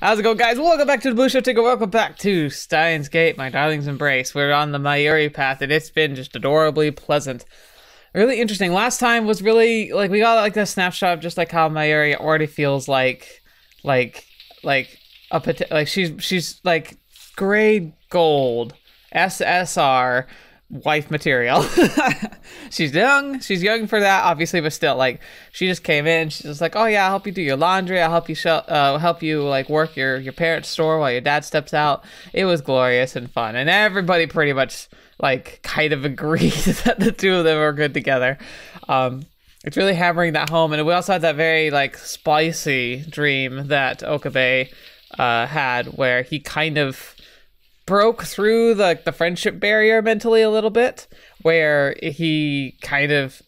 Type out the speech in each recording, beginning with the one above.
How's it going, guys? Welcome back to the Blue Shifting. Welcome back to Steins Gate, my darling's embrace. We're on the Mayuri path, and it's been just adorably pleasant. Really interesting. Last time was really like we got like a snapshot of just like how Mayuri already feels like, like, like a like she's she's like grade gold SSR wife material. she's young. She's young for that, obviously, but still, like, she just came in. She's just like, "Oh yeah, I'll help you do your laundry. I'll help you, sh- uh, help you like work your your parents' store while your dad steps out." It was glorious and fun, and everybody pretty much like kind of agreed that the two of them are good together. Um, it's really hammering that home, and we also had that very like spicy dream that Okabe uh, had, where he kind of broke through the the friendship barrier mentally a little bit, where he kind of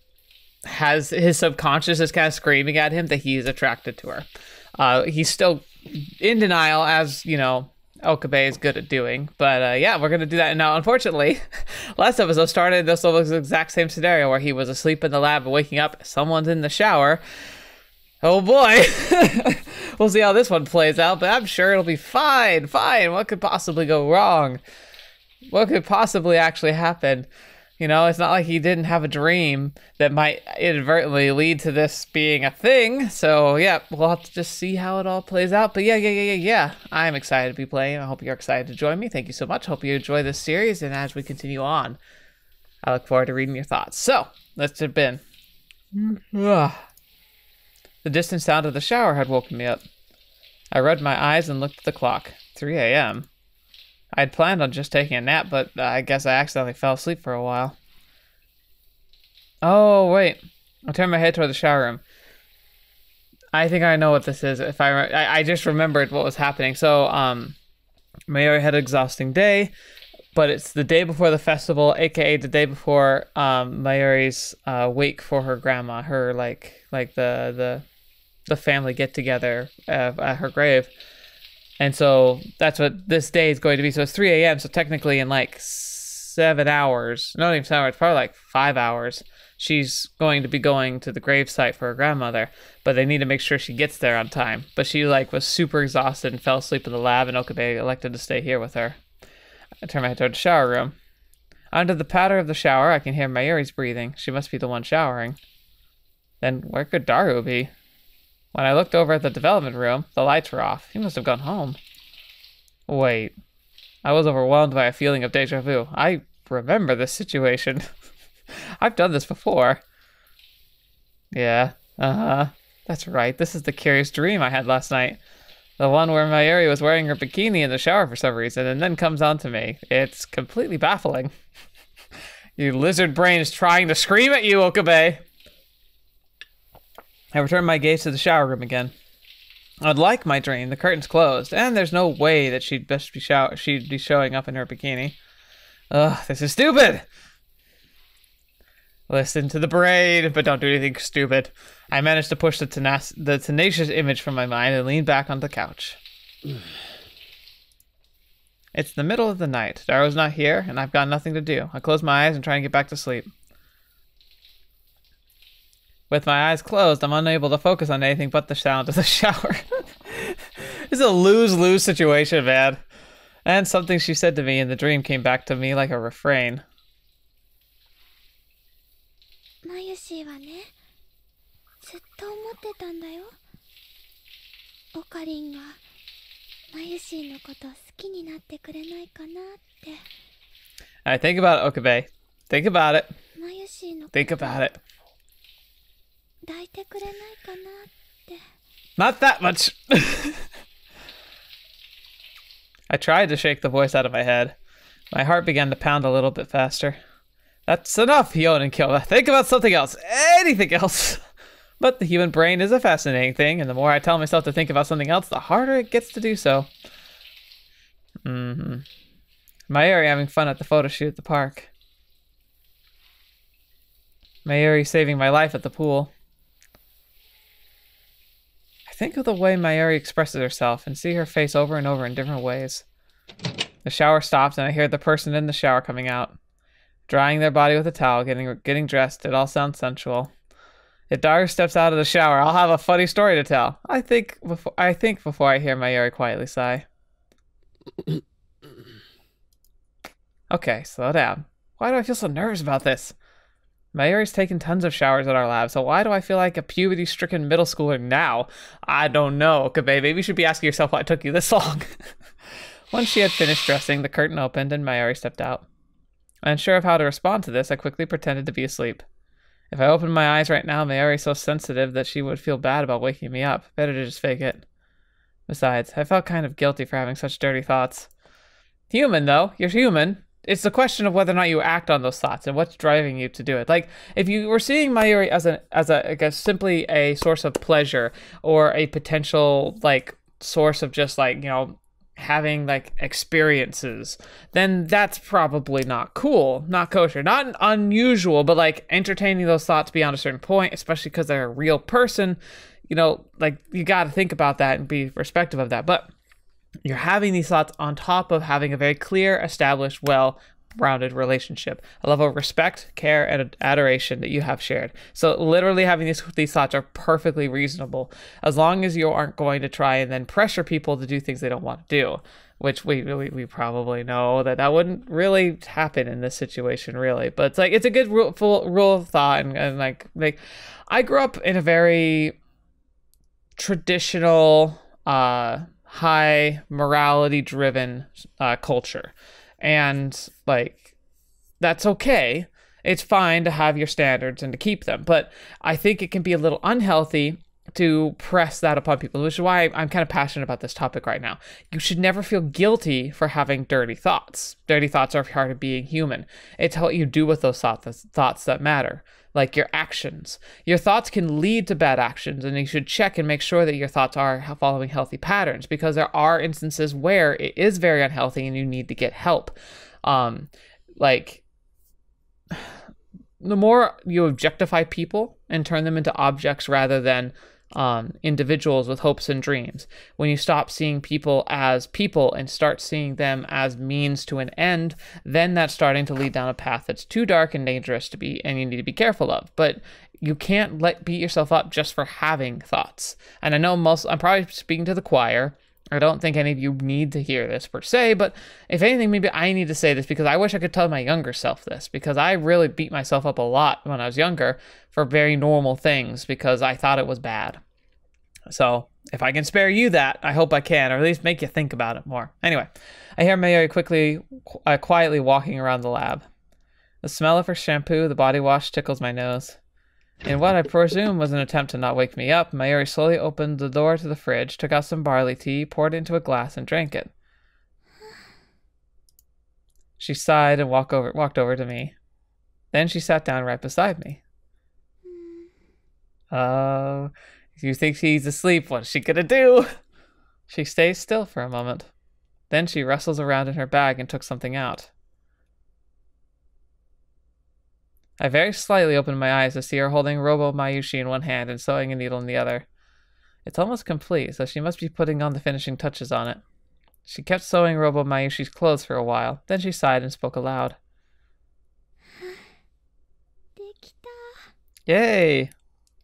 has his subconscious is kind of screaming at him that he's attracted to her. Uh, he's still in denial, as you know, Okabe is good at doing. But uh, yeah, we're gonna do that now. Unfortunately, last episode started this the exact same scenario where he was asleep in the lab waking up, someone's in the shower. Oh boy. we'll see how this one plays out, but I'm sure it'll be fine. Fine. What could possibly go wrong? What could possibly actually happen? You know, it's not like he didn't have a dream that might inadvertently lead to this being a thing. So, yeah, we'll have to just see how it all plays out. But yeah, yeah, yeah, yeah, yeah. I'm excited to be playing. I hope you're excited to join me. Thank you so much. Hope you enjoy this series. And as we continue on, I look forward to reading your thoughts. So, let's jump in. Mm-hmm. The distant sound of the shower had woken me up. I rubbed my eyes and looked at the clock. 3 a.m. I had planned on just taking a nap, but I guess I accidentally fell asleep for a while. Oh, wait. I turned my head toward the shower room. I think I know what this is. If I, I, I just remembered what was happening. So, um, Mayuri had an exhausting day, but it's the day before the festival, aka the day before um uh, wake for her grandma, her like like the the the family get together uh, at her grave. And so that's what this day is going to be. So it's 3 a.m. So technically, in like seven hours, not even seven hours, probably like five hours, she's going to be going to the gravesite for her grandmother. But they need to make sure she gets there on time. But she like was super exhausted and fell asleep in the lab, and Okabe elected to stay here with her. I turned my head toward the shower room. Under the patter of the shower, I can hear Mayuri's breathing. She must be the one showering. Then where could Daru be? When I looked over at the development room, the lights were off. He must have gone home. Wait. I was overwhelmed by a feeling of deja vu. I remember this situation. I've done this before. Yeah, uh huh. That's right. This is the curious dream I had last night. The one where Mayuri was wearing her bikini in the shower for some reason and then comes on to me. It's completely baffling. Your lizard brain is trying to scream at you, Okabe. I returned my gaze to the shower room again. I'd like my dream. The curtain's closed, and there's no way that she'd best be show- she'd be showing up in her bikini. Ugh, this is stupid. Listen to the brain, but don't do anything stupid. I managed to push the, tenac- the tenacious image from my mind and lean back on the couch. it's the middle of the night. Daru's not here, and I've got nothing to do. I close my eyes and try and get back to sleep. With my eyes closed, I'm unable to focus on anything but the sound of the shower. it's a lose lose situation, man. And something she said to me in the dream came back to me like a refrain. I think about it, Okabe. Think about it. Think about it. 抱いてくれないかなって Not that much. I tried to shake the voice out of my head. My heart began to pound a little bit faster. That's enough, Yon and Kilda. Think about something else. Anything else. But the human brain is a fascinating thing, and the more I tell myself to think about something else, the harder it gets to do so. Mm-hmm. Mayuri having fun at the photo shoot at the park. Mayuri saving my life at the pool. Think of the way Mayuri expresses herself and see her face over and over in different ways. The shower stops and I hear the person in the shower coming out, drying their body with a towel, getting getting dressed. It all sounds sensual. If Daru steps out of the shower, I'll have a funny story to tell. I think before I think before I hear Mayuri quietly sigh. okay, slow down. Why do I feel so nervous about this? Mayuri's taken tons of showers at our lab, so why do I feel like a puberty-stricken middle schooler now? I don't know, Kabe. Maybe you should be asking yourself why it took you this long. Once she had finished dressing, the curtain opened and Mayuri stepped out. Unsure of how to respond to this, I quickly pretended to be asleep. If I opened my eyes right now, Mayuri's so sensitive that she would feel bad about waking me up. Better to just fake it. Besides, I felt kind of guilty for having such dirty thoughts. Human, though. You're human it's the question of whether or not you act on those thoughts and what's driving you to do it. Like if you were seeing Mayuri as a as a I guess simply a source of pleasure or a potential like source of just like you know having like experiences, then that's probably not cool, not kosher, not unusual, but like entertaining those thoughts beyond a certain point, especially because they're a real person. You know, like you got to think about that and be respectful of that, but you're having these thoughts on top of having a very clear, established, well rounded relationship, a level of respect, care, and adoration that you have shared. So literally having these these thoughts are perfectly reasonable as long as you aren't going to try and then pressure people to do things they don't want to do. Which we, we we probably know that that wouldn't really happen in this situation, really. But it's like it's a good rule, full, rule of thought, and, and like like I grew up in a very traditional uh high morality driven uh, culture. And like, that's okay. It's fine to have your standards and to keep them. But I think it can be a little unhealthy to press that upon people, which is why I'm kind of passionate about this topic right now. You should never feel guilty for having dirty thoughts. Dirty thoughts are part of being human. It's what you do with those thoughts, thoughts that matter like your actions. Your thoughts can lead to bad actions, and you should check and make sure that your thoughts are following healthy patterns because there are instances where it is very unhealthy and you need to get help. Um, like, the more you objectify people and turn them into objects rather than um, individuals with hopes and dreams. When you stop seeing people as people and start seeing them as means to an end, then that's starting to lead down a path that's too dark and dangerous to be, and you need to be careful of. But you can't let beat yourself up just for having thoughts. And I know most, I'm probably speaking to the choir. I don't think any of you need to hear this per se, but if anything, maybe I need to say this because I wish I could tell my younger self this because I really beat myself up a lot when I was younger for very normal things because I thought it was bad. So if I can spare you that, I hope I can, or at least make you think about it more. Anyway, I hear Mayuri quickly, uh, quietly walking around the lab. The smell of her shampoo, the body wash, tickles my nose. In what I presume was an attempt to not wake me up, Mayuri slowly opened the door to the fridge, took out some barley tea, poured it into a glass, and drank it. She sighed and walked over, walked over to me. Then she sat down right beside me. Oh, uh, you think she's asleep, what's she gonna do? She stays still for a moment. Then she rustles around in her bag and took something out. I very slightly opened my eyes to see her holding Robo Mayushi in one hand and sewing a needle in the other. It's almost complete, so she must be putting on the finishing touches on it. She kept sewing Robo Mayushi's clothes for a while, then she sighed and spoke aloud. Yay!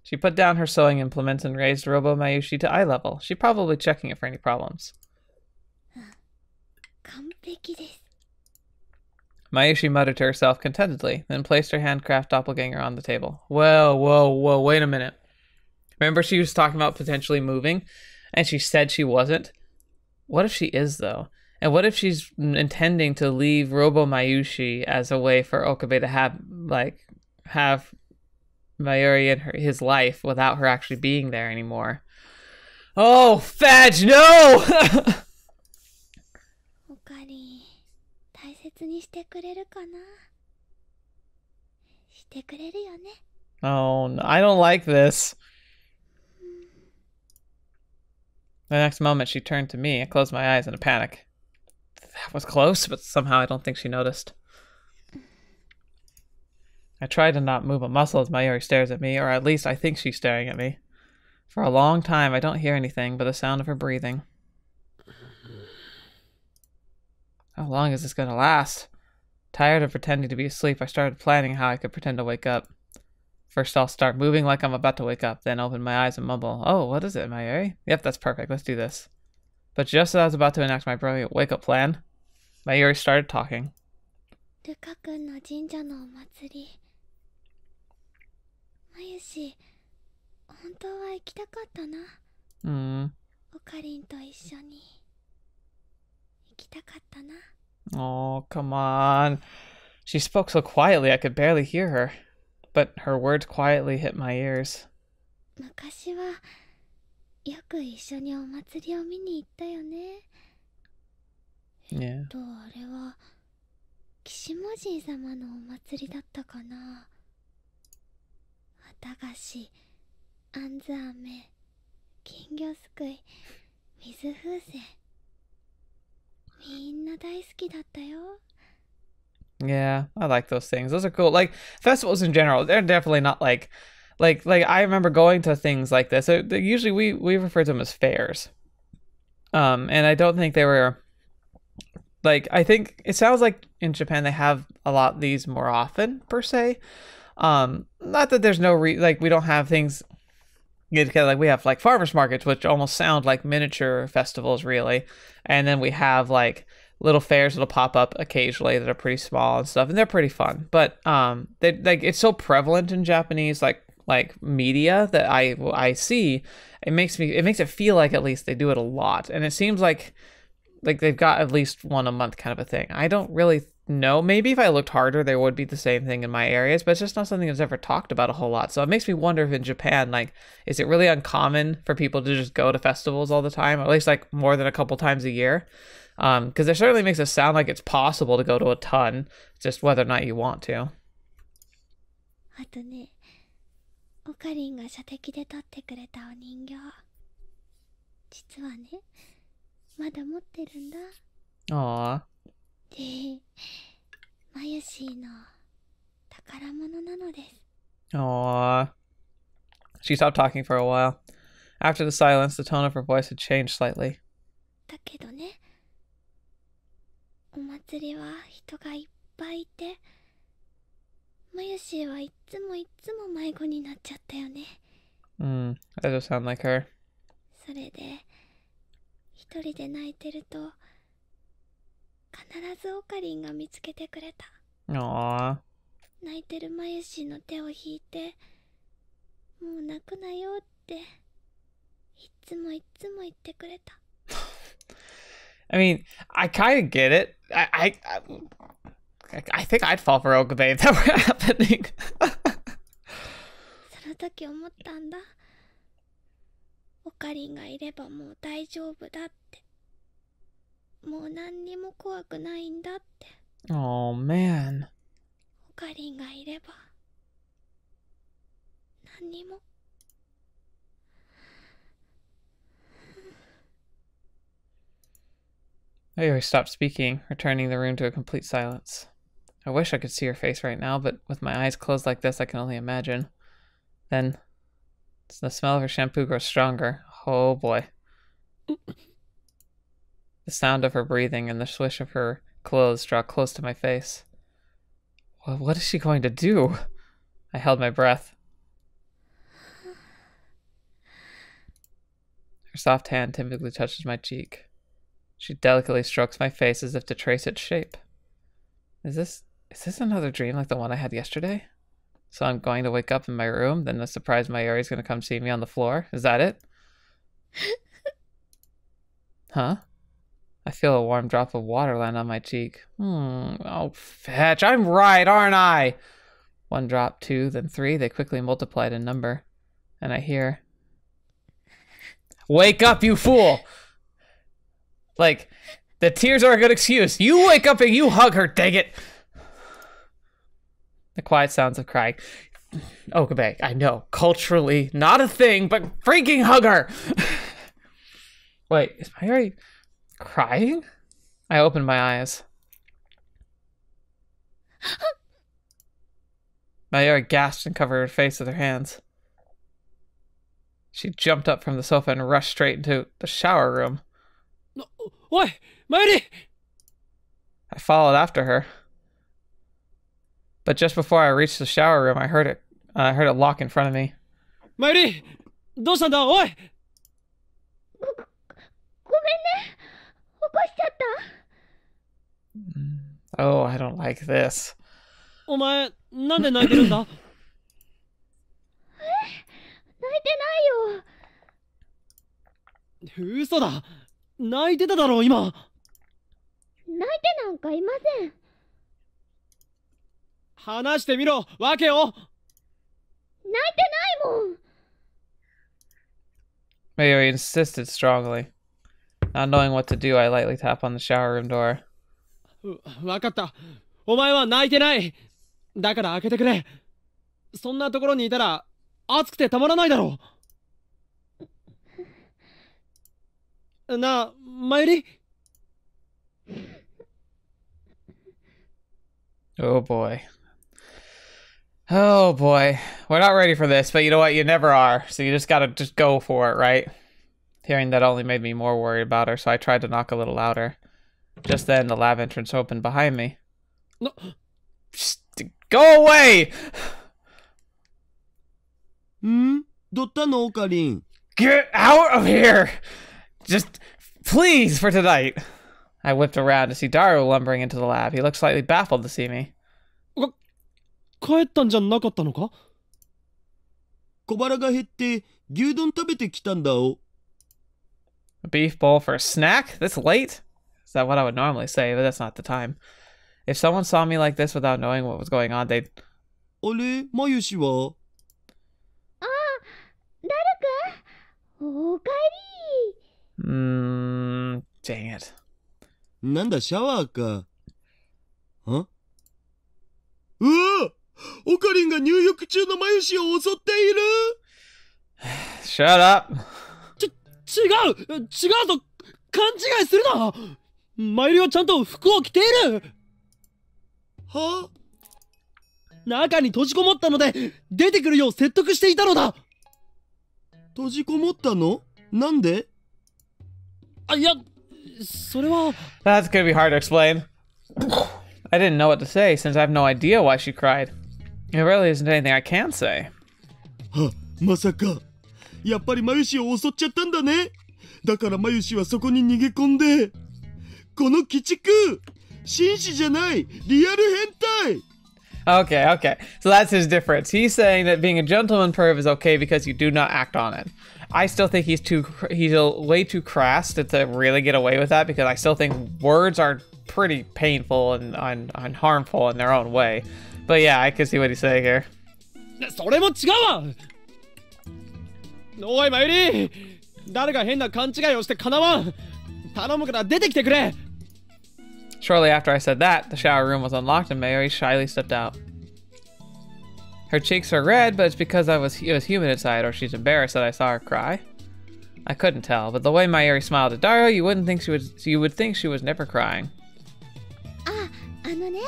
She put down her sewing implements and raised Robo Mayushi to eye level. She probably checking it for any problems. Mayushi muttered to herself contentedly, then placed her handcraft doppelganger on the table. Whoa, whoa, whoa, wait a minute. Remember she was talking about potentially moving, and she said she wasn't? What if she is, though? And what if she's intending to leave Robo Mayushi as a way for Okabe to have, like, have Mayuri and her, his life without her actually being there anymore. Oh, Fadge, no! oh, I don't like this. The next moment, she turned to me. I closed my eyes in a panic. That was close, but somehow I don't think she noticed. I try to not move a muscle as Mayuri stares at me, or at least I think she's staring at me. For a long time, I don't hear anything but the sound of her breathing. How long is this going to last? Tired of pretending to be asleep, I started planning how I could pretend to wake up. First, I'll start moving like I'm about to wake up, then open my eyes and mumble, Oh, what is it? my I? Yep, that's perfect. Let's do this. But just as I was about to enact my brilliant wake up plan, Mayuri started talking. Hmm. きたかったな Oh, come on. She spoke so quietly I could barely hear her. But her words quietly hit my ears. 昔はよく一緒にお祭りを見に行ったよね Yeah. とあれは岸魔神様のお祭りだったかな綿菓子あんず飴金魚すくい水風船 みんな大好きだったよ Yeah, I like those things. Those are cool. Like festivals in general, they're definitely not like like like I remember going to things like this. They're- they're usually we we refer to them as fairs. Um and I don't think they were like I think it sounds like in Japan they have a lot of these more often per se. Um not that there's no re like we don't have things you know, like we have like farmers markets which almost sound like miniature festivals really. And then we have like little fairs that'll pop up occasionally that are pretty small and stuff and they're pretty fun. But um they like it's so prevalent in japanese like like media that i i see it makes me it makes it feel like at least they do it a lot. And it seems like like they've got at least one a month kind of a thing. I don't really know maybe if i looked harder there would be the same thing in my areas but it's just not something that's ever talked about a whole lot so it makes me wonder if in japan like is it really uncommon for people to just go to festivals all the time or at least like more than a couple times a year um because it certainly makes it sound like it's possible to go to a ton just whether or not you want to あとねオカリンが射的で取ってくれたお人形実はねまだ持ってるんだ Aw. でマユシーの宝物なのです Aw. She stopped talking for a while. After the silence, the tone of her voice had changed slightly. だけどねお祭りは人がいっぱいいてマユシーはいっつもいっつも迷子になっちゃったよね Hmm, that does sound like her. それで一人で泣いてると 必ずオカリンが見つけてくれた Aw. 泣いてるマユシーの手を引いてもう泣くなよっていっつもいっつも言ってくれた I mean, I kind of get it. I, I, I, I think I'd fall for Okabe if that were happening. その時思ったんだオカリンがいればもう大丈夫だってもう何にも怖くないんだって oh man. オカリンがいれば何にも Mayuri stopped speaking, returning the room to a complete silence. I wish I could see her face right now, but with my eyes closed like this, I can only imagine. Then, the smell of her shampoo grows stronger. Oh boy. The sound of her breathing and the swish of her clothes draw close to my face. Wha- What is she going to do? I held my breath. Her soft hand timidly touches my cheek. She delicately strokes my face as if to trace its shape. Is this is this another dream like the one I had yesterday? So I'm going to wake up in my room, then the surprise Mayuri's gonna come see me on the floor. Is that it? huh? I feel a warm drop of water land on my cheek. Hmm. Oh, fetch! I'm right, aren't I? One drop, two, then three. They quickly multiplied in number, and I hear, "Wake up, you fool!" Like, the tears are a good excuse. You wake up and you hug her, dang it. The quiet sounds of crying. Okabe, I know, culturally not a thing, but freaking hug her. Wait, is my Mayuri Crying? I opened my eyes. Mayuri gasped and covered her face with her hands. She jumped up from the sofa and rushed straight into the shower room. What? Mayuri! I followed after her. But just before I reached the shower room, I heard it. I heard a lock in front of me. Mayuri, どうしたんだ、おい。ごめんね。Oh, I don't like this. お前、なんで泣いてるんだ泣いてないよ嘘だ泣いてただろ今泣いてなんかいません話してみろわけを泣いてないもん Mayuri insisted strongly. Not knowing what to do, I lightly tap on the shower room door. うわかったお前は泣いてないだから開けてくれそんなところにいたら暑くてたまらないだろうなあマユリ Oh boy. Oh boy. We're not ready for this, but you know what? You never are. So you just gotta just go for it, right? Hearing that only made me more worried about her, so I tried to knock a little louder. Just then, the lab entrance opened behind me. な Just go away! んどったのオカリン Get out of here! Just please for tonight. I whipped around to see Daru lumbering into the lab. He looked slightly baffled to see me. 帰ったんじゃなかったのか小腹が減って牛丼食べてきたんだお A beef bowl for a snack? This late? Is that what I would normally say, but that's not the time. If someone saw me like this without knowing what was going on, they'd. あれまゆしはあダルくんおかえり Mmm. Dang it. なんだシャワーかんうわオカリンが入浴中のまゆしを襲っている Shut up. 違う違うと勘違いするなマユリはちゃんと服を着ているは中に閉じこもったので出てくるよう説得していたのだ閉じこもったのなんであいやそれは That's gonna be hard to explain. I didn't know what to say since I have no idea why she cried. It really isn't anything I can say. はまさかやっぱりまゆしを襲っちゃったんだねだからまゆしはそこに逃げ込んでこの鬼畜紳士じゃないリアル変態 Okay, okay. So that's his difference. He's saying that being a gentleman perv is okay because you do not act on it. I still think he's too he's a, way too crass to, to really get away with that because I still think words are pretty painful and, and, and harmful in their own way. But yeah, I can see what he's saying here. それも違うわ おいマユリ誰が変な勘違いをしてかなわん頼むから出てきてくれ Shortly after I said that, the shower room was unlocked and Mayuri shyly stepped out. Her cheeks are red, but it's because I was it was humid inside, or she's embarrassed that I saw her cry. I couldn't tell, but the way Mayuri smiled at Daru, you wouldn't think she was you would think she was never crying. Ah, あのね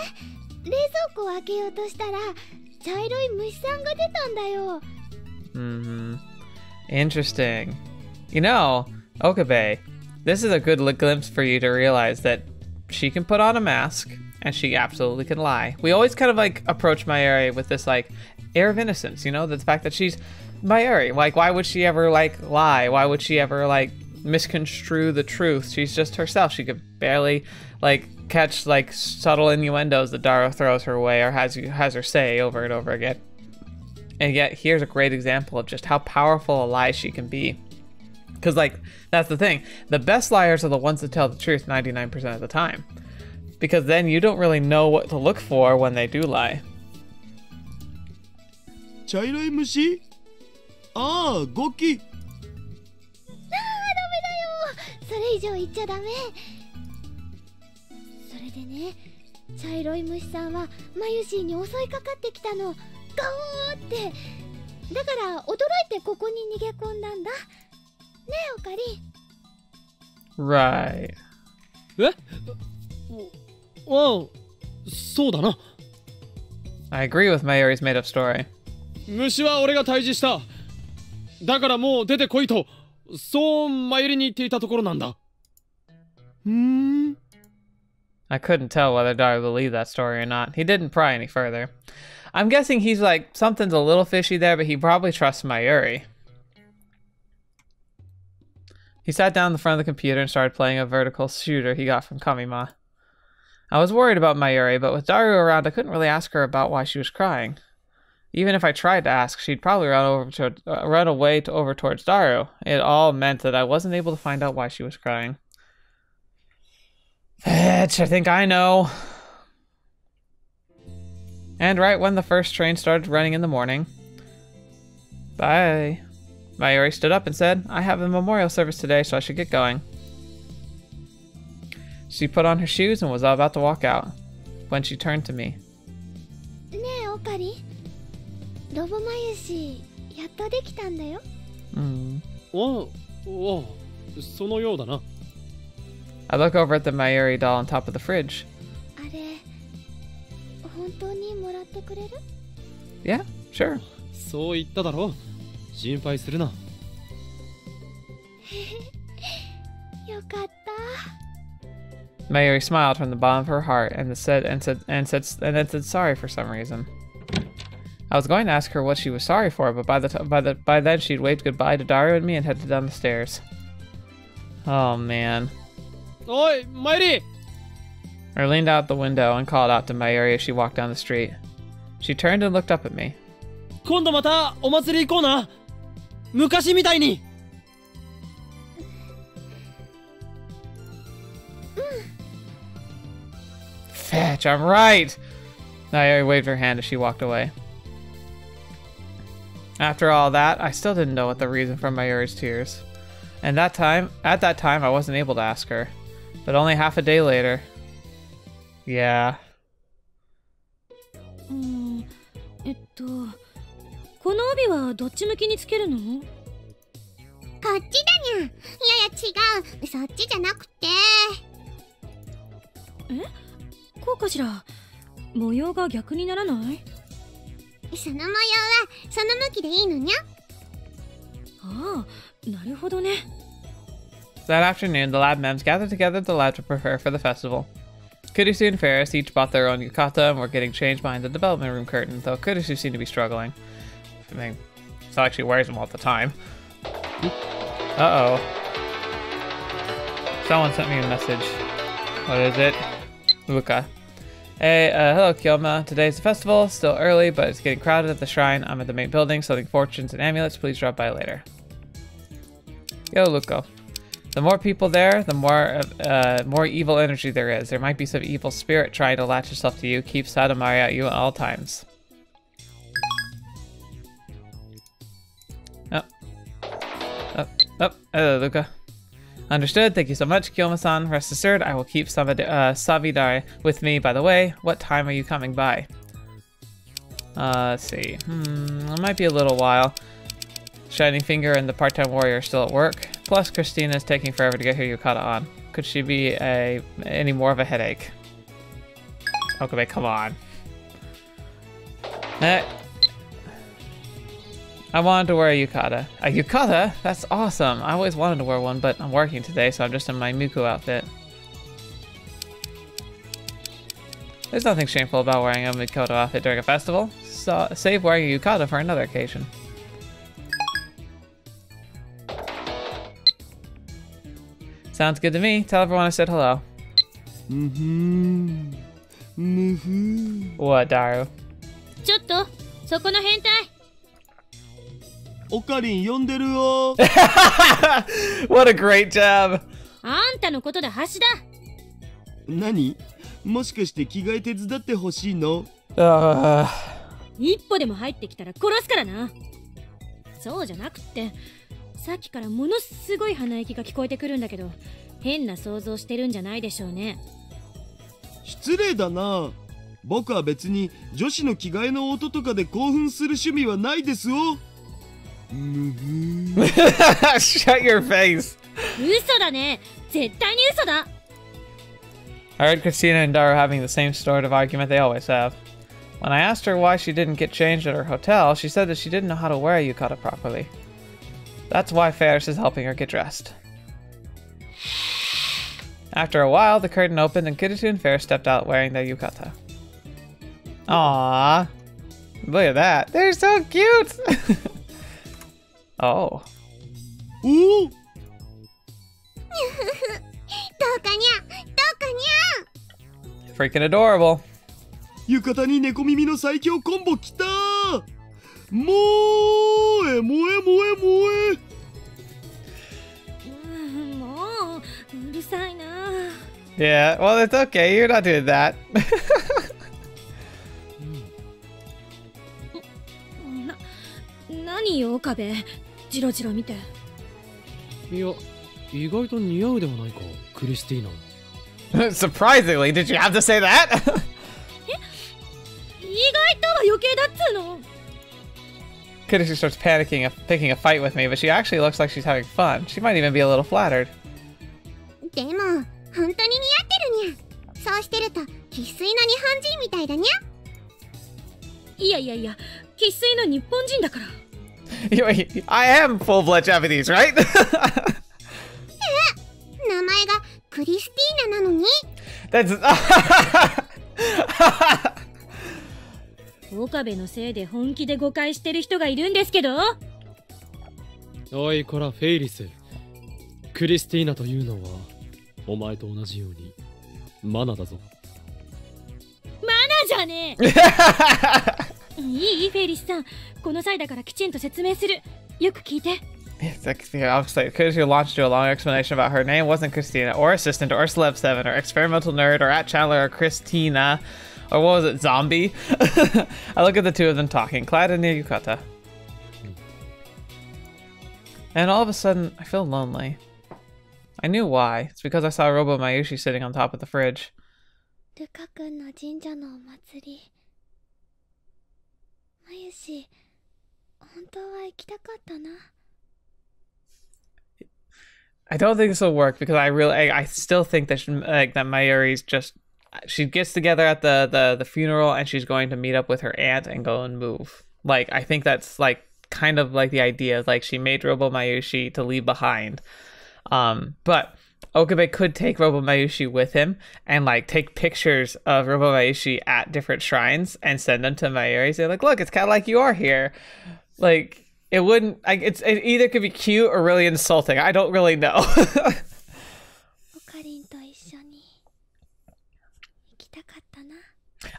冷蔵庫を開けようとしたら茶色い虫さんが出たんだようん、mm hmm. Interesting. You know, Okabe, this is a good glimpse for you to realize that she can put on a mask and she absolutely can lie. We always kind of like approach Mayuri with this like air of innocence, you know, the fact that she's Mayuri. Like, why would she ever like lie? Why would she ever like misconstrue the truth? She's just herself. She could barely like catch like subtle innuendos that Daru throws her way or has has her say over and over again. And yet, here's a great example of just how powerful a lie she can be. Because, like, that's the thing. The best liars are the ones that tell the truth 99% of the time. Because then you don't really know what to look for when they do lie. 茶色い虫ああゴキああダメだよそれ以上言っちゃダメそれでね茶色い虫さんはマユシーに襲いかかってきたのガオ ーって。だから驚いてここに逃げ込んだんだ。ねえおかり Right. え？わあそうだな。I agree with Mayuri's made up story. 虫は俺が退治した。だからもう出てこいと。そうマユリに言っていたところなんだ。うん I couldn't tell whether Daru believed that story or not. He didn't pry any further. I'm guessing he's like something's a little fishy there, but he probably trusts Mayuri. He sat down in the front of the computer and started playing a vertical shooter he got from Kamima. I was worried about Mayuri, but with Daru around, I couldn't really ask her about why she was crying. Even if I tried to ask, she'd probably run over to uh, run away to over towards Daru. It all meant that I wasn't able to find out why she was crying. Fetch, I think I know. And right when the first train started running in the morning. Bye. Mayuri stood up and said, I have a memorial service today, so I should get going. She put on her shoes and was about to walk out when she turned to me. Mm. Whoa, whoa, I look over at the Mayuri doll on top of the fridge. Yeah, sure. そう言っただろう。心配するな。よかった。Mayuri smiled from the bottom of her heart and said and said and said and then said sorry for some reason. I was going to ask her what she was sorry for, but by the by the by then she'd waved goodbye to Daru and me and headed down the stairs. Oh man. Oi, Mighty! I leaned out the window and called out to Mayuri as she walked down the street. She turned and looked up at me. 今度またお祭り行こうな昔みたいにうん Fetch, I'm right! Mayuri waved her hand as she walked away. After all that, I still didn't know what the reason for Mayuri's tears. And that time, at that time, I wasn't able to ask her. But only half a day later, Yeah. うーんえっとこの帯はどっち向きにつけるの？こっちだにゃ。いやいや違う。そっちじゃなくて。こうかしら？模様が逆にならない？その模様はその向きでいいのにゃ。ああなるほどね。That afternoon, the lab mems gathered together at the lab to prepare for the festival. Kurisu and Faris each bought their own yukata and were getting changed behind the development room curtain, though Kurisu seemed to be struggling. I mean, so actually wears them all the time. Uh oh. Someone sent me a message. What is it? Luka. Hey, uh, hello Kyoma. Today's the festival. Still early, but it's getting crowded at the shrine. I'm at the main building selling fortunes and amulets. Please drop by later. Yo, Luka. The more people there, the more uh, more evil energy there is. There might be some evil spirit trying to latch itself to you. Keep Samidare at you at all times. Oh. Oh, oh, hello, Luka. Understood. Thank you so much, Kyoma-san. Rest assured, I will keep Savid- uh, with me. By the way, what time are you coming by? Uh, let's see. Hmm, it might be a little while. Shining Finger and the part-time warrior are still at work. Plus, Christina is taking forever to get her yukata on. Could she be a any more of a headache? Okabe, come on. Eh. I wanted to wear a yukata. A yukata? That's awesome. I always wanted to wear one, but I'm working today, so I'm just in my miko outfit. There's nothing shameful about wearing a Mikoto outfit during a festival. So, save wearing a yukata for another occasion. Sounds good to me. Tell everyone I said hello. むふんむふん What, Daru? ちょっとそこの変態。オカリン呼んでるよ。What a great job! あんたのことで橋だ。何？もしかして着替え手伝ってほしいの？Uh, 一歩でも入ってきたら殺すからな。そうじゃなくってさっきからものすごい鼻息が聞こえてくるんだけど変な想像してるんじゃないでしょうね失礼だな僕は別に女子の着替えの音とかで興奮する趣味はないですよ shut your face. 嘘だね絶対に嘘だ I heard Christina and Daru having the same sort of argument they always have. When I asked her why she didn't get changed at her hotel, she said that she didn't know how to wear a yukata properly. That's why Faris is helping her get dressed. After a while, the curtain opened and Kurisu and Ferris stepped out wearing their yukata. Aww. Look at that. They're so cute! oh. Ooh. Freaking adorable. 浴衣に猫耳の最強コンボきたもうえもえもえもえうんもううるさいな Yeah, well, it's okay. You're not doing that. な何よ岡部ジロジロ見ていや意外と似合うではないかクリスティーナ Surprisingly, did you have to say that? 意外とは余計だっつうの Kurisu starts panicking, picking a fight with me, but she actually looks like she's having fun. She might even be a little flattered. I am full-blood Japanese, right? That's... 岡部のせいで本気で誤解してる人がいるんですけどおいこらフェイリスクリスティーナというのはお前と同じようにマナだぞマナじゃねえいいフェイリスさんこの際だからきちんと説明するよく聞いて It's like, yeah, obviously, Kiddishi launched into a long explanation about her name wasn't Christina, or assistant, or Celeb 7, or experimental nerd, or at Chandler, or Christina, Or what was it, zombie? I look at the two of them talking, clad in yukata. And all of a sudden, I feel lonely. I knew why. It's because I saw Robo Mayushi sitting on top of the fridge. I don't think this will work because I really, I, I still think that like that Mayuri's just she gets together at the, the the funeral and she's going to meet up with her aunt and go and move. Like I think that's like kind of like the idea. Like she made Robo Mayushi to leave behind, um, but Okabe could take Robo Mayushi with him and like take pictures of Robo Mayushi at different shrines and send them to Mayuri. Say like, look, it's kind of like you are here. Like it wouldn't. Like it's it either could be cute or really insulting. I don't really know.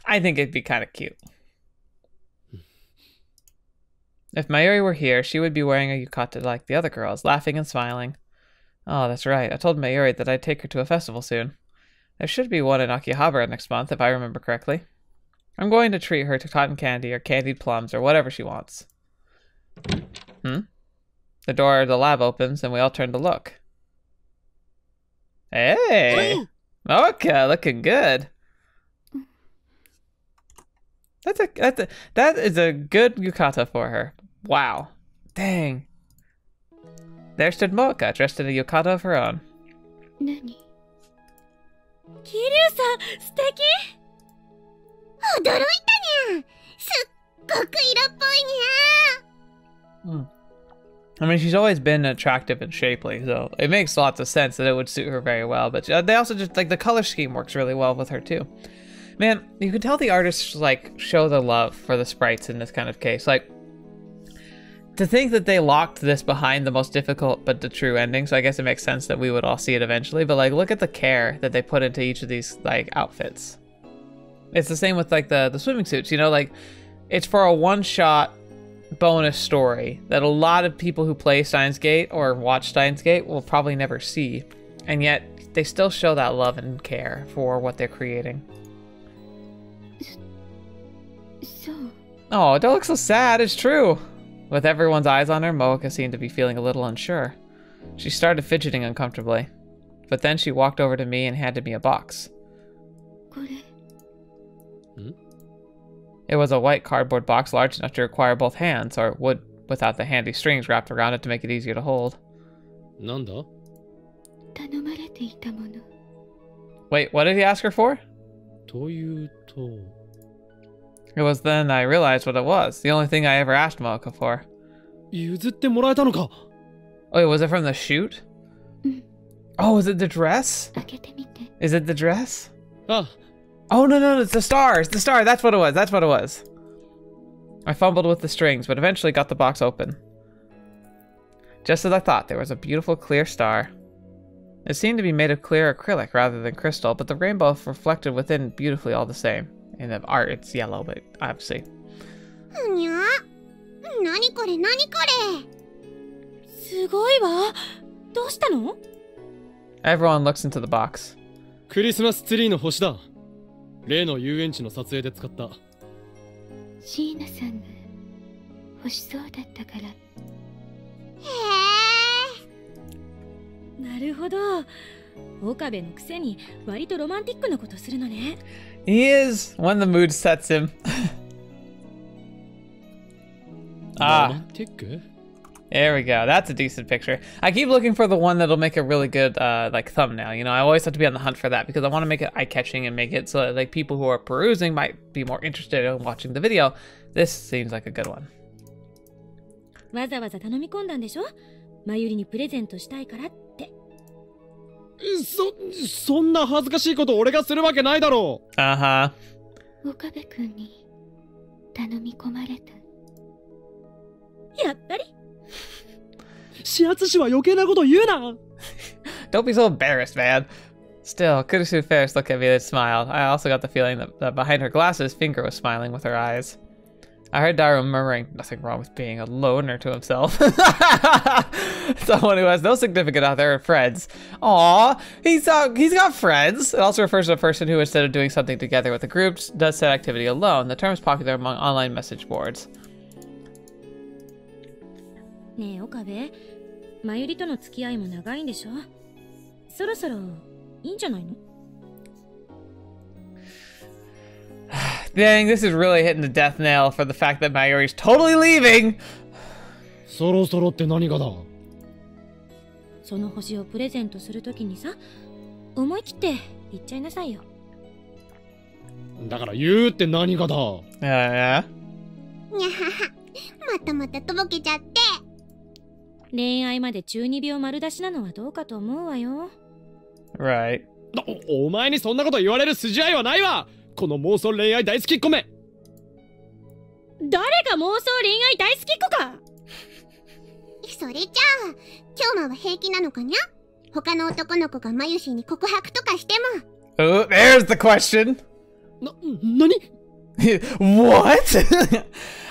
I think it'd be kind of cute. If Mayuri were here, she would be wearing a yukata like the other girls, laughing and smiling. Oh, that's right. I told Mayuri that I'd take her to a festival soon. There should be one in Akihabara next month, if I remember correctly. I'm going to treat her to cotton candy or candied plums or whatever she wants. Hmm? The door of the lab opens and we all turn to look. Hey! Okay, looking good. That's a that's a, that is a good yukata for her. Wow. Dang. There stood Moeka dressed in a yukata of her own. Nani? Kiryu-san, steki! Odoroita nya! Sukkoku iroppoi nya! Hmm. I mean, she's always been attractive and shapely, so it makes lots of sense that it would suit her very well. But they also just, like, the color scheme works really well with her, too. Man, you can tell the artists like show the love for the sprites in this kind of case. Like to think that they locked this behind the most difficult but the true ending, so I guess it makes sense that we would all see it eventually. But like, look at the care that they put into each of these like outfits. It's the same with like the the swimming suits. You know, like it's for a one shot bonus story that a lot of people who play Steins Gate or watch Steins Gate will probably never see. And yet they still show that love and care for what they're creating. Oh, don't look so sad, it's true. With everyone's eyes on her, Moeka seemed to be feeling a little unsure. She started fidgeting uncomfortably. But then she walked over to me and handed me a box. It was a white cardboard box large enough to require both hands, or would without the handy strings wrapped around it to make it easier to hold. Nando? Wait, what did he ask her for? Toyuto. It was then I realized what it was. The only thing I ever asked Moeka for. 譲ってもらえたのか? Oh, was it from the shoot? Mm. Oh, is it the dress? Is it the dress? Ah. Oh. Oh, no, no, it's the stars. The star. That's what it was. That's what it was. I fumbled with the strings, but eventually got the box open. Just as I thought, there was a beautiful clear star. It seemed to be made of clear acrylic rather than crystal, but the rainbow reflected within beautifully all the same. In the art, it's yellow, but obviously. ふにゃ何これ何これすごいわどうしたの Everyone looks into the box. クリスマスツリーの星だ例の遊園地の撮影で使った椎名さんが欲しそうだったからへえなるほど岡部のくせに割とロマンティックなことするのね He is when the mood sets him. ロマ ah, ンティック there we go. That's a decent picture. I keep looking for the one that'll make a really good uh, like thumbnail. You know, I always have to be on the hunt for that because I want to make it eye catching and make it so that, like people who are perusing might be more interested in watching the video. This seems like a good one. わざわざ頼み込んだんでしょまゆりにプレゼントしたいからって そそんな恥ずかしいこと俺がするわけないだろ Uh huh. 岡部君に頼み込まれたやっぱりう始圧師は余計なこと言うな Don't be so embarrassed, man. Still, Kurusu Ferris looked at me and smiled. I also got the feeling that, that behind her glasses, Finger was smiling with her eyes. I heard Daru murmuring, nothing wrong with being a loner to himself. Someone who has no significant other or friends. Aw, he's, uh, he's got friends. It also refers to a person who, instead of doing something together with a group, does said activity alone. The term is popular among online message boards. ねえ岡部まゆりとの付き合いも長いんでしょそろそろいいんじゃないの Dang, this is really hitting the death nail for the fact that Mayuri's totally leaving. そろそろって何がだ？その星をプレゼントするときにさ思い切って言っちゃいなさいよ。だから言うって何がだ？Uh, yeah. にゃははまたまたとぼけちゃって。恋愛まで中二病丸出しなのはどうかと思うわよ。Right. おお前にそんなこと言われる筋合いはないわこの妄想恋愛大好きっ子め誰が妄想恋愛大好きっ子かそれじゃあ今日は平気なのかにゃ他の男の子がまゆしに告白とかしても Oh, there's the question. な、何 what?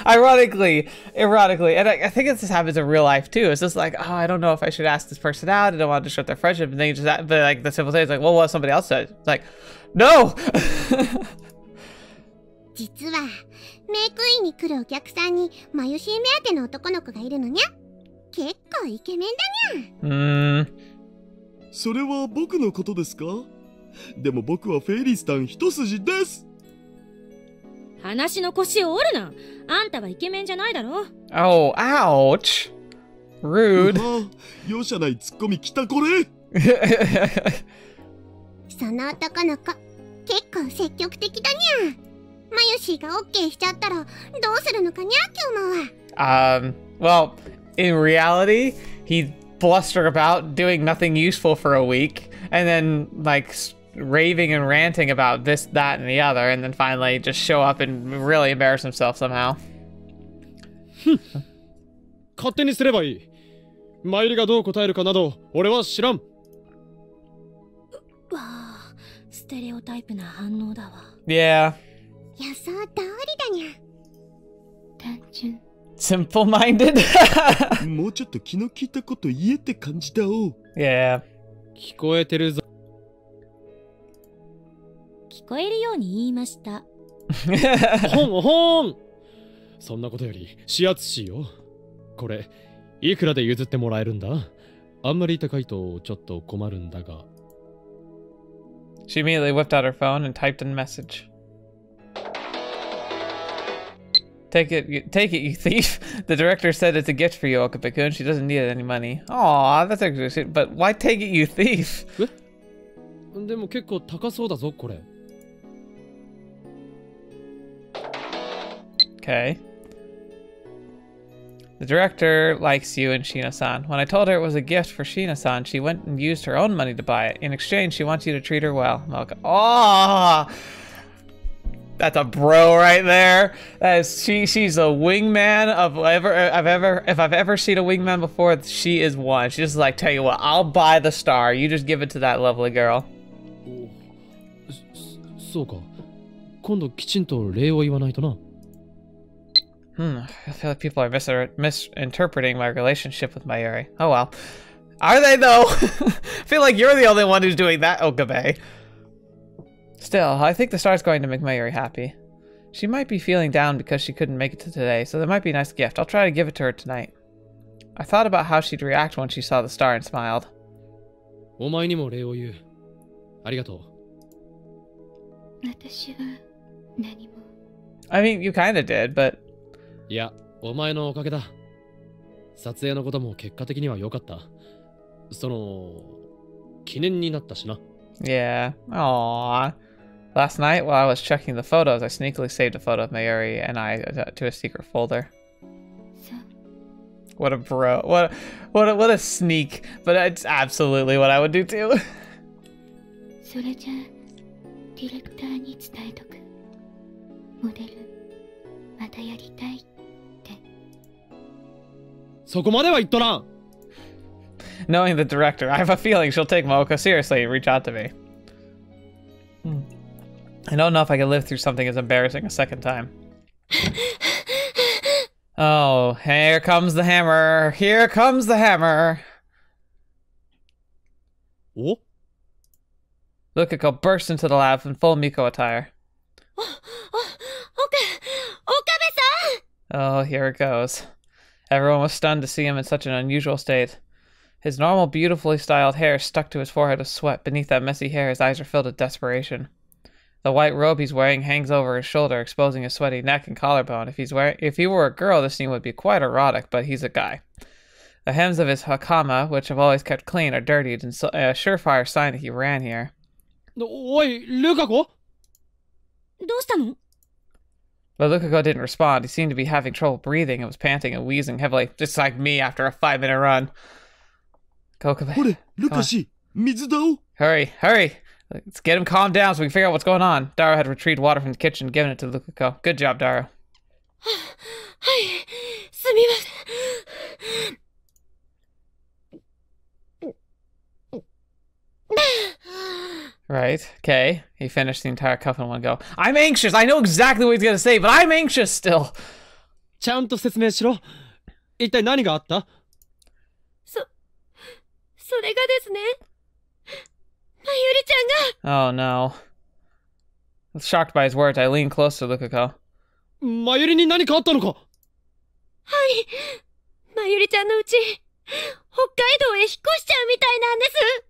Ironically, erotically, and I, I think this happens in real life too. It's just like, oh, I don't know if I should ask this person out. I don't want to disrupt their friendship. And then you just, but like the simple thing is like, well, what if somebody else said? Like, no. 実はメイクインに来るお客さんにまゆし目当ての男の子がいるのにゃ。結構イケメンだにゃ。mm, それは僕のことですか？でも僕はフェイリスタン一筋です。話の腰を折るな。あんたはイケメンじゃないだろ。Oh, ouch. う Rude. わ容赦ないツッコミ来たこれ その男の子結構積極的だにゃまゆしがオッケーしちゃったらどうするのかにゃ今日は um, well, in reality, he blustered about doing nothing useful for a week, and then like raving and ranting about this, that, and the other, and then finally just show up and really embarrass himself somehow. 勝手にすればいいマユリがどう答えるかなど俺は知らんステレオタイプな反応だわ。Yeah, 予想通りだにゃ。単純。Simple-minded. もうちょっと気の利いたこと言えって感じだお。Yeah. 聞こえてるぞ。聞こえるように言いました。ほんほんそんなことより指圧しよこれいくらで譲ってもらえるんだ？あんまり高いとちょっと困るんだが she immediately whipped out her phone and typed in a message. Take it, you, take it, you thief. The director said it's a gift for you, Okabe-kun. She doesn't need any money. Aw, that's actually sweet. But why take it, you thief? でも結構高そうだぞこれ Okay. The director likes you and Shiina-san. When I told her it was a gift for Shiina-san, she went and used her own money to buy it. In exchange, she wants you to treat her well. Moeka. Oh, that's a bro right there. That is she. She's a wingman of ever. I've ever if I've ever seen a wingman before, she is one. She's just like, tell you what, I'll buy the star. You just give it to that lovely girl. Oh, そうか。今度きちんと礼を言わないとな。Hmm, I feel like people are mis uh, misinterpreting my relationship with Mayuri. Oh well. Are they though? I feel like you're the only one who's doing that, Okabe. Still, I think the star's going to make Mayuri happy. She might be feeling down because she couldn't make it to today, so that might be a nice gift. I'll try to give it to her tonight. I thought about how she'd react when she saw the star and smiled. I mean, you kinda did, but いやお前のおかげだ撮影のことも結果的には良かったその記念になったしな yeah. Aww. Last night, while I was checking the photos, I sneakily saved a photo of Mayuri and I uh, to a secret folder. そう What a bro. What what a, what a sneak. But it's absolutely what I would do too. それじゃあディレクターに伝えとくモデルまたやりたいって Knowing the director, I have a feeling she'll take Maoka seriously and reach out to me. Hmm. I don't know if I can live through something as embarrassing a second time. oh, here comes the hammer. Here comes the hammer. Oh? Lukako bursts into the lab in full Miko attire. Oh, oh, oh Okabe-san! Oh, here it goes. Everyone was stunned to see him in such an unusual state. His normal, beautifully styled hair stuck to his forehead with sweat. Beneath that messy hair, his eyes are filled with desperation. The white robe he's wearing hangs over his shoulder, exposing his sweaty neck and collarbone. If he's wearing, if he were a girl, this scene would be quite erotic, but he's a guy. The hems of his hakama, which have always kept clean, are dirtied, and so, a surefire sign that he ran here. おいルカ子どうしたの but Lukako didn't respond. He seemed to be having trouble breathing and was panting and wheezing heavily, just like me after a five minute run. Go. Hurry, hurry. Let's get him calmed down so we can figure out what's going on. Daru had retrieved water from the kitchen and given it to Lukako. Good job, Daru. Right, okay. He finished the entire cup in one go. I'm anxious! I know exactly what he's gonna say, but I'm anxious still! ちゃんと説明しろ一体何があったそそれがですねまゆりちゃんが Oh no. Shocked by his words, I leaned close to Lukako. マユリに何かあったのかはいまゆりちゃんのうち北海道へ引っ越しちゃうみたいなんです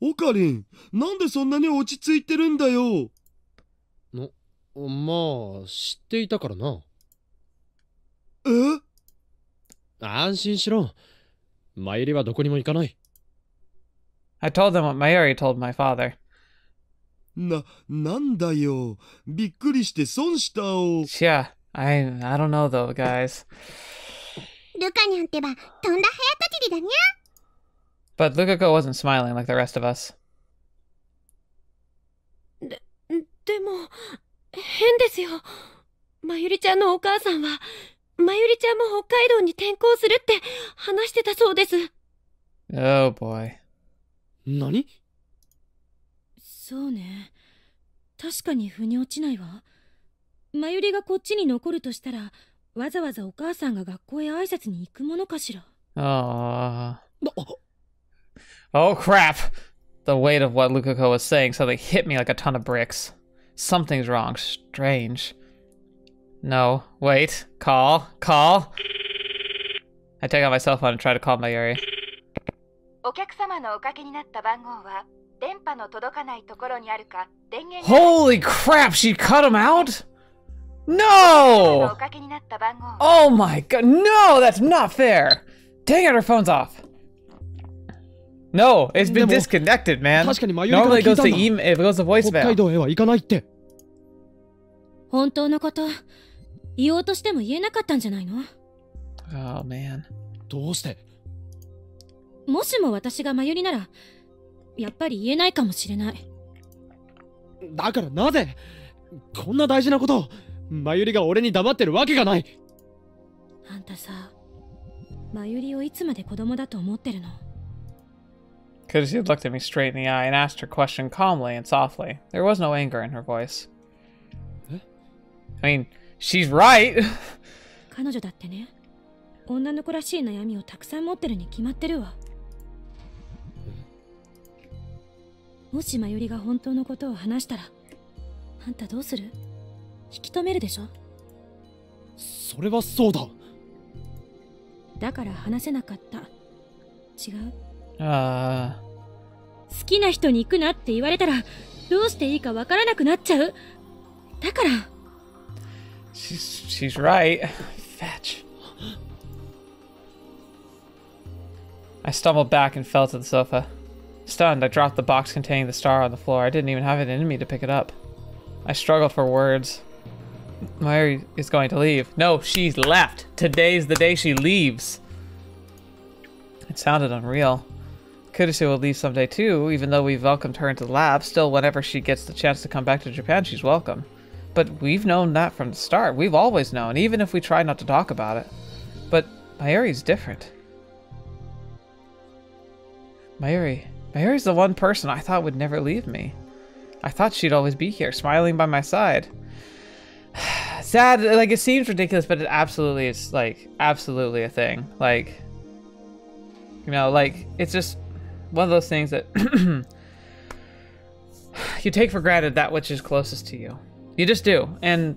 オカリンなんでそんなに落ち着いてるんだよ？のまあ知っていたからな。え？安心しろ。マユリはどこにも行かない。I told them what Mayuri told my father. な、なんだよ。びっくりして損したお。Yeah, I I don't know though, guys. ルカニャンってば、とんだ早とちりだにゃ。But Lukako wasn't smiling like the rest of us. でも変ですよまゆりちゃんのお母さんはまゆりちゃんも北海道に転校するって話してたそうです Oh boy. 何？そうね確かに腑に落ちないわまゆりがこっちに残るとしたらわざわざお母さんが学校へ挨拶に行くものかしら Oh. な Oh crap! The weight of what Lukako was saying suddenly hit me like a ton of bricks. Something's wrong. Strange. No. Wait. Call. Call. I take out my cell phone and try to call Mayuri. Holy crap! She cut him out? No! Oh my god! No! That's not fair! Dang it! Her phone's off. No, it's been disconnected, man. 確かにマユリから Normally it 聞い goes た to んだ。email, it goes to 北海 voicemail. 道へは行かないって。本当のこと言おうとしても言えなかったんじゃないの？Oh man. どうして？もしも私がマユリならやっぱり言えないかもしれない。だからなぜこんな大事なことをマユリが俺に黙ってるわけがない。あんたさマユリをいつまで子供だと思ってるの？Because she looked at me straight in the eye and asked her question calmly and softly. There was no anger in her voice. Eh? I mean, she's right. 彼女だってね女の子らしい悩みをたくさん持ってるに決まってるわもしマユリが本当のことを話したらあんたどうする引き止めるでしょそれはそうだだから話せなかった違うUh, 好きな人に行くなって言われたらどうしていいかわからなくなっちゃうだから she's she's right. Fetch. I stumbled back and fell to the sofa. Stunned, I dropped the box containing the star on the floor. I didn't even have it in me to pick it up. I struggled for words. Mary is going to leave. No, she's left. Today's the day she leaves. It sounded unreal. Kurisu will leave someday too, even though we've welcomed her into the lab. Still, whenever she gets the chance to come back to Japan, she's welcome. But we've known that from the start. We've always known, even if we try not to talk about it. But Mayuri's different. Mayuri. Mayuri's the one person I thought would never leave me. I thought she'd always be here, smiling by my side. Sad, like, it seems ridiculous, but it absolutely is, like, absolutely a thing. Like, you know, like, it's just one of those things that you take for granted that which is closest to you. You just do. And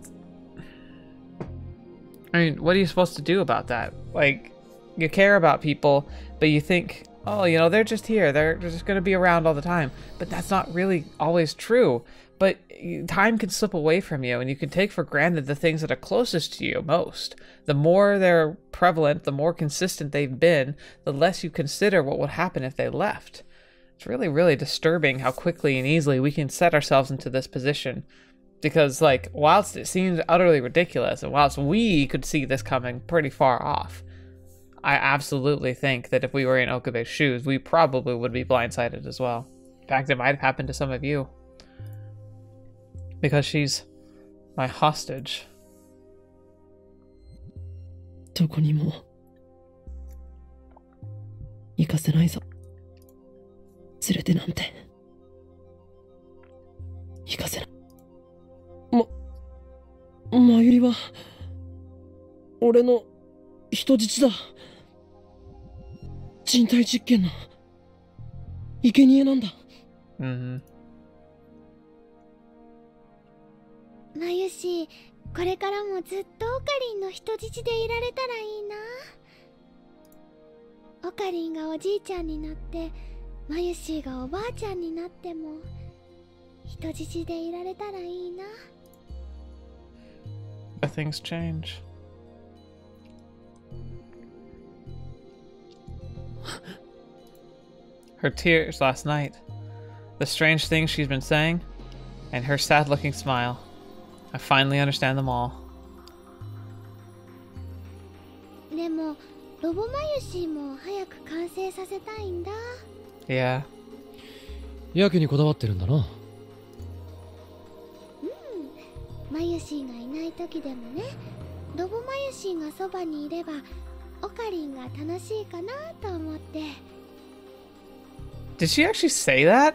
I mean, what are you supposed to do about that? Like, you care about people, but you think, oh, you know, they're just here. They're, just going to be around all the time. But that's not really always true. But time can slip away from you, and you can take for granted the things that are closest to you most. The more they're prevalent, the more consistent they've been, the less you consider what would happen if they left. It's really, really disturbing how quickly and easily we can set ourselves into this position. Because, like, whilst it seems utterly ridiculous, and whilst we could see this coming pretty far off, I absolutely think that if we were in Okabe's shoes, we probably would be blindsided as well. In fact, it might have happened to some of you. Because she's my hostage. どこにも行かせないぞ連れてなんて行かせないままゆりは俺の人質だ 人体実験の生贄なんだ。hmm まゆしこれからもずっとオカリンの人質でいられたらいいな。オカリンがおじいちゃんになってまゆしがおばあちゃんになっても人質でいられたらいいな。Things Her tears last night, the strange things she's been saying, and her sad looking smile. I finally understand them all. でもロボまゆしも早く完成させたいんだ Yeah. やけにこだわってるんだなまゆしがいない時でもねロボまゆしがそばにいれば オカリンが楽しいかなと思って Did she actually say that?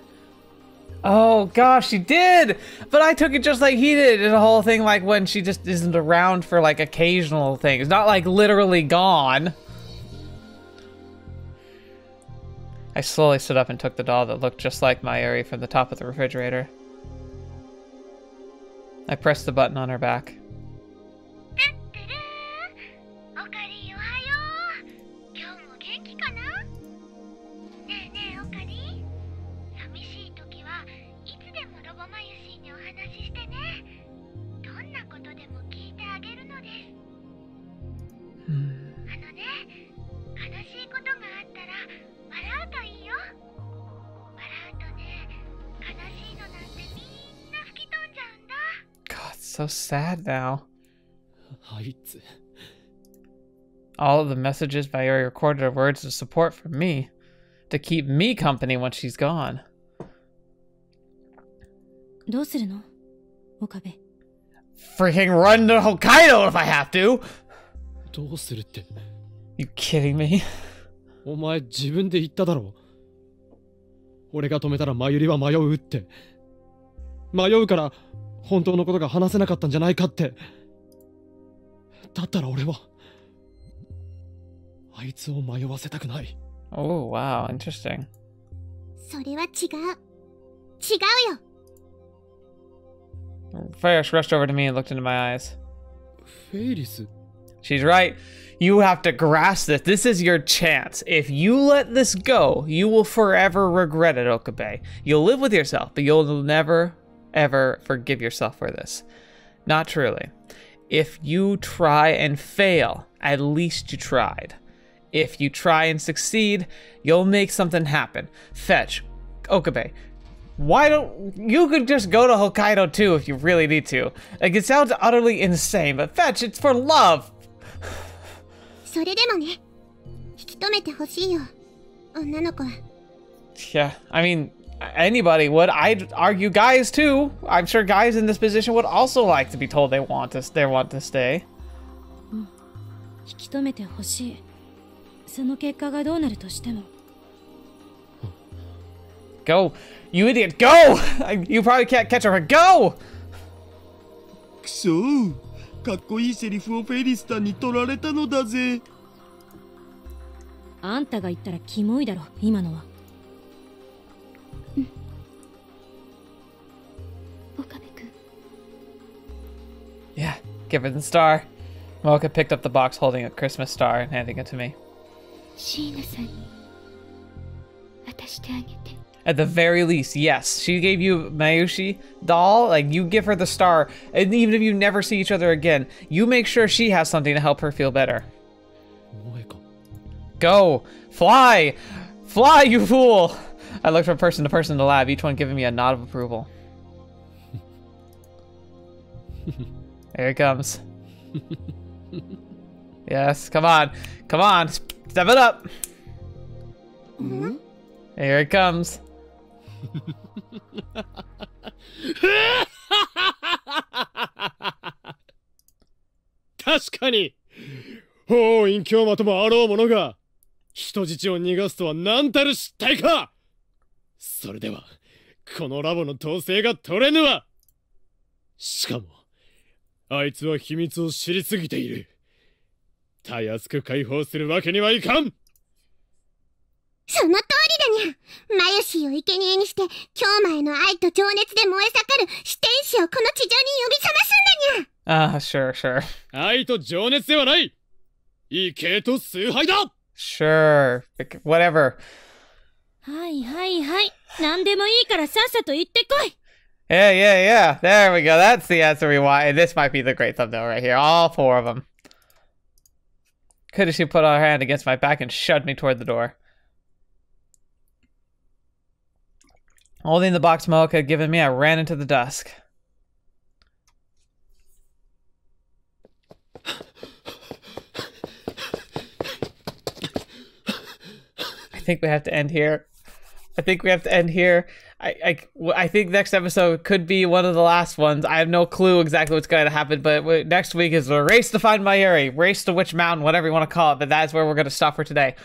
Oh gosh, she did! But I took it just like he did. The whole thing like when she just isn't around for like occasional things, not like literally gone. I slowly stood up and took the doll that looked just like Mayuri from the top of the refrigerator. I pressed the button on her back. so sad now. あいつ All of the messages Mayuri recorded are words of support for me. To keep me company when she's gone. どうするの岡部 Freaking run to Hokkaido if I have to! どうするって You kidding me? お前自分で言っただろ俺が止めたら真由里は迷うって迷うから 本当のことが話せなかったんじゃないかってだったら俺はあいつを迷わせたくない Oh, wow, interesting. それは違う違うよ Ferris rushed over to me and looked into my eyes. フェイリス She's right. You have to grasp this. This is your chance. If you let this go, you will forever regret it, Okabe. You'll live with yourself, but you'll never, ever forgive yourself for this. Not truly. If you try and fail, at least you tried. If you try and succeed, you'll make something happen. Fetch, Okabe. Why don't you could just go to Hokkaido too if you really need to? Like it sounds utterly insane, but Fetch, it's for love. それでもね引き止めてほしいよ女の子は Yeah, I mean, anybody would. I'd argue guys too. I'm sure guys in this position would also like to be told they want to they want to stay. 引き止めてほしいその結果がどうなるとしても Go, you idiot, go! You probably can't catch her. Go! くそかっこいいセリフをフェリスタンに取られたのだぜあんたが言ったらキモいだろ今のは Yeah, give her the star. Moeka picked up the box holding a Christmas star and handing it to me. At the very least, yes. She gave you Mayushi doll, like you give her the star, and even if you never see each other again, you make sure she has something to help her feel better. Go! Fly! Fly, you fool! I looked from person to person in the lab, each one giving me a nod of approval. Here it comes. yes, come on. Come on. Step it up. Here it comes. 確かに法院京馬ともあろうものが人質を逃がすとは何たる失態かそれではこのラボの統制が取れぬわしかもあいつは秘密を知りすぎている。たやすく解放するわけにはいかん。その通りだにゃマユシーを生贄にして京馬への愛と情熱で燃え盛る四天使をこの地上に呼び覚ますんだにゃ。Ah, sure, sure. 愛と情熱ではない。異形と崇拝だ。Sure. Whatever. はいはいはい。何でもいいからさっさと行ってこい Yeah, yeah, yeah. There we go. That's the answer we want. And this might be the great thumbnail right here. All four of them. Could she put her hand against my back and shoved me toward the door. Holding the box Moeka had given me, I ran into the dusk. I think we have to end here. I think we have to end here. I, I, I think next episode could be one of the last ones. I have no clue exactly what's going to happen, but next week is a race to find Mayuri, race to Witch Mountain, whatever you want to call it. But that's where we're going to stop for today.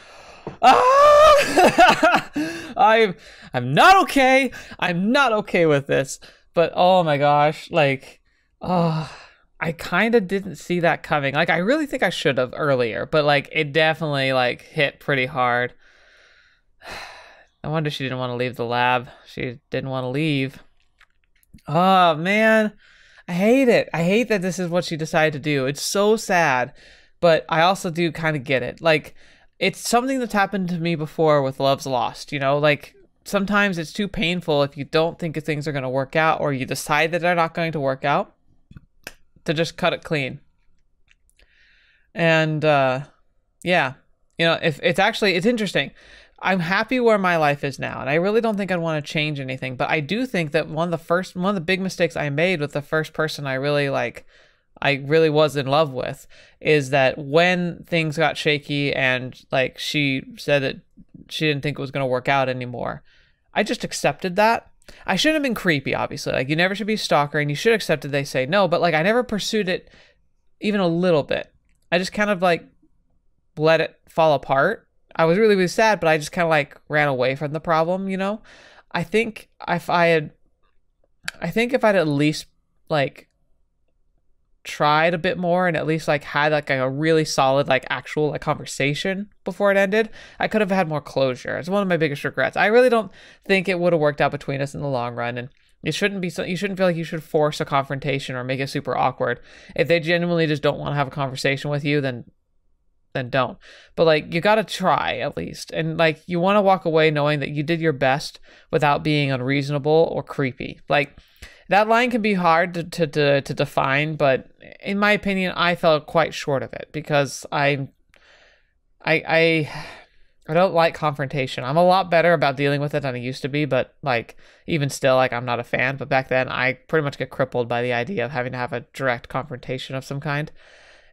Ah! I'm I'm not okay. I'm not okay with this. But oh my gosh, like, oh, I kind of didn't see that coming. Like, I really think I should have earlier, but like, it definitely like hit pretty hard. I wonder she didn't want to leave the lab. She didn't want to leave. Oh man, I hate it. I hate that this is what she decided to do. It's so sad, but I also do kind of get it. Like, it's something that's happened to me before with Love's Lost. You know, like sometimes it's too painful if you don't think things are going to work out or you decide that they're not going to work out to just cut it clean. And uh, yeah, you know, if it's actually it's interesting. I'm happy where my life is now, and I really don't think I'd want to change anything. But I do think that one of the first, one of the big mistakes I made with the first person I really like, I really was in love with, is that when things got shaky and like she said that she didn't think it was going to work out anymore, I just accepted that. I shouldn't have been creepy, obviously. Like you never should be stalker, and you should accept that they say no. But like I never pursued it even a little bit. I just kind of like let it fall apart I was really, really sad, but I just kind of like ran away from the problem, you know? I think if I had, I think if I'd at least like tried a bit more and at least like had like a really solid like actual like conversation before it ended i could have had more closure. It's one of my biggest regrets. I really don't think it would have worked out between us in the long run and it shouldn't be so you shouldn't feel like you should force a confrontation or make it super awkward. If they genuinely just don't want to have a conversation with you then then don't. But like you got to try at least. And like you want to walk away knowing that you did your best without being unreasonable or creepy. Like that line can be hard to, to, to, to define, but in my opinion, I fell quite short of it because I I I I don't like confrontation. I'm a lot better about dealing with it than I used to be, but like even still, like I'm not a fan. But back then, I pretty much get crippled by the idea of having to have a direct confrontation of some kind.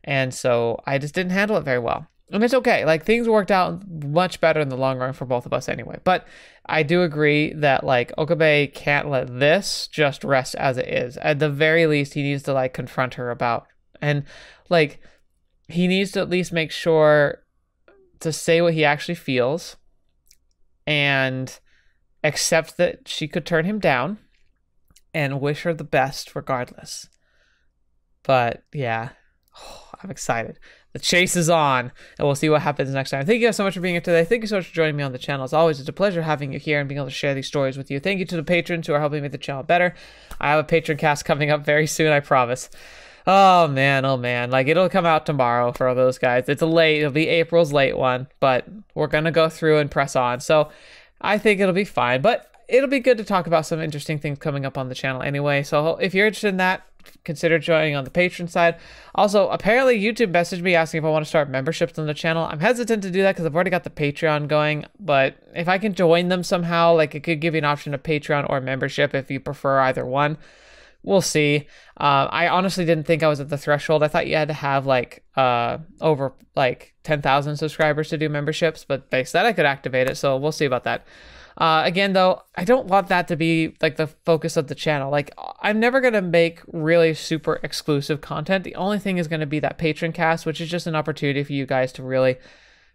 And so I just didn't handle it very well. And it's okay. Like things worked out much better in the long run for both of us anyway. But I do agree that like Okabe can't let this just rest as it is. At the very least, he needs to like confront her about and like he needs to at least make sure to say what he actually feels and accept that she could turn him down and wish her the best regardless. But yeah, I'm excited. The chase is on, and we'll see what happens next time. Thank you guys so much for being here today. Thank you so much for joining me on the channel. As always, it's a pleasure having you here and being able to share these stories with you. Thank you to the patrons who are helping make the channel better. I have a patron cast coming up very soon, I promise. Oh man, oh man. Like it'll come out tomorrow for all those guys. It's a late, it'll be April's late one, but we're gonna go through and press on. So I think it'll be fine. But it'll be good to talk about some interesting things coming up on the channel anyway. So if you're interested in that, consider joining on the patron side. Also, apparently YouTube messaged me asking if I want to start memberships on the channel. I'm hesitant to do that because I've already got the Patreon going, but if I can join them somehow, like it could give you an option of Patreon or membership if you prefer either one. We'll see. Uh, I honestly didn't think I was at the threshold. I thought you had to have like uh, over like 10,000 subscribers to do memberships, but they said I could activate it, so we'll see about that. Uh, again, though, I don't want that to be like the focus of the channel. Like, I'm never gonna make really super exclusive content. The only thing is gonna be that patron cast, which is just an opportunity for you guys to really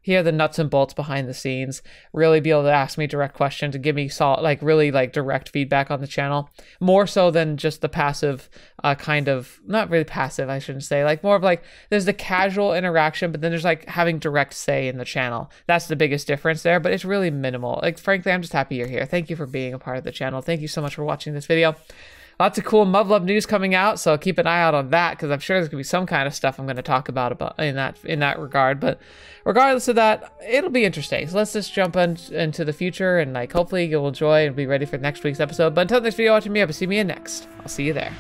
hear the nuts and bolts behind the scenes, really be able to ask me direct questions and give me solid, like really like direct feedback on the channel, more so than just the passive uh, kind of, not really passive, I shouldn't say, like more of like there's the casual interaction, but then there's like having direct say in the channel. That's the biggest difference there, but it's really minimal. Like frankly, I'm just happy you're here. Thank you for being a part of the channel. Thank you so much for watching this video lots of cool Muv Luv news coming out, so keep an eye out on that because I'm sure there's gonna be some kind of stuff I'm gonna talk about about in that in that regard. But regardless of that, it'll be interesting. So let's just jump in, into the future and like hopefully you'll enjoy and be ready for next week's episode. But until next video, watching me up, see me in next. I'll see you there.